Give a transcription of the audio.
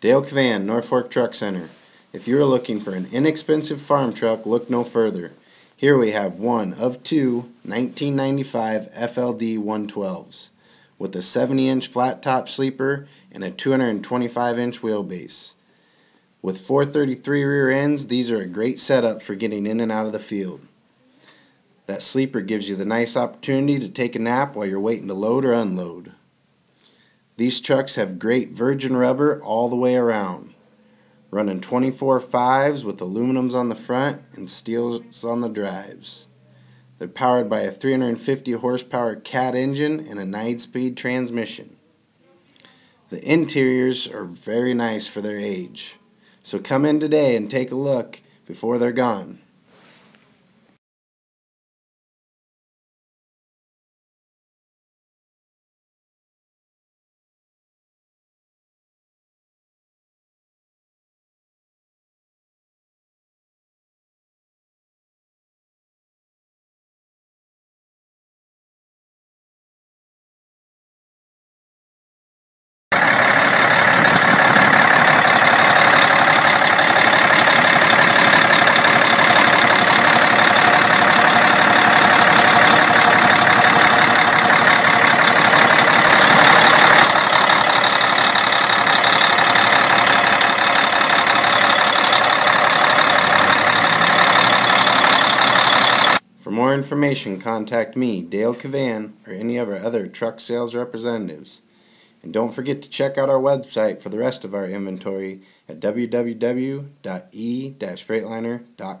Dale Cavan, Norfolk Truck Center. If you are looking for an inexpensive farm truck, look no further. Here we have one of two 1995 FLD 112s with a 70 inch flat top sleeper and a 225 inch wheelbase. With 433 rear ends, these are a great setup for getting in and out of the field. That sleeper gives you the nice opportunity to take a nap while you're waiting to load or unload. These trucks have great virgin rubber all the way around. Running 24 5s with aluminums on the front and steels on the drives. They're powered by a 350 horsepower cat engine and a 9 speed transmission. The interiors are very nice for their age. So come in today and take a look before they're gone. More information, contact me, Dale Cavan, or any of our other truck sales representatives. And don't forget to check out our website for the rest of our inventory at www.e-freightliner.com.